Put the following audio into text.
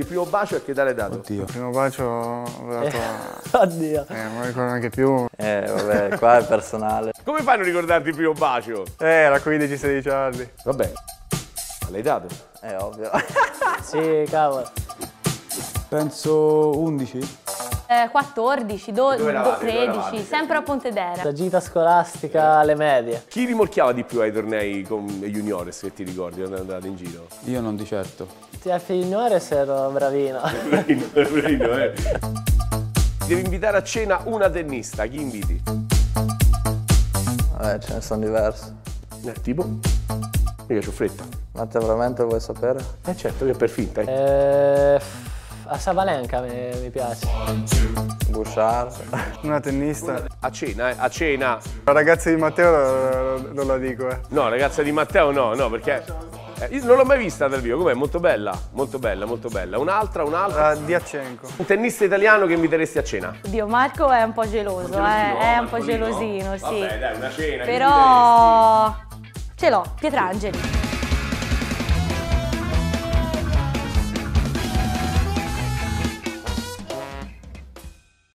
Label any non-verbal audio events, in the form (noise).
il primo bacio a che l'hai dato? Oddio. Il primo bacio ho dato... (laughs) Oddio. Eh, non mi ricordo neanche più. Eh, vabbè, qua è personale. (laughs) Come fai a non ricordarti il primo bacio? Eh, era 15-16 anni. Vabbè, ma l'hai dato? È ovvio. (laughs) Sì, cavolo. Penso 11. Eh, 14, do- Dove eravate? Dove 13, eravate? sempre a Pontedera. La gita scolastica alle medie. Chi rimorchiava di più ai tornei con juniores, se ti ricordi, quando andate in giro? Io non di certo. Al juniores ero (laughs) bravino. Bravino, eh. Devi invitare a cena una tennista, chi inviti? Vabbè, ce ne sono diversi. Eh, tipo? Mica c'ho fretta. Ma te veramente vuoi sapere? Eh certo, che per finta. eh. Eh, a Savalenka mi, mi piace. Bouchard. Una tennista. A cena, eh, a cena. La ragazza di Matteo non- non la dico, eh. No, ragazza di Matteo no, no, perché... eh, io non l'ho mai vista dal vivo, com'è? Molto bella, molto bella, molto bella. Un'altra, un'altra. La Diacenco. Un tennista italiano che inviteresti a cena? Dio, Marco è un po' geloso, eh, è un po' gelosino, sì. Vabbè, dai, una cena. Però ce l'ho, Pietrangeli.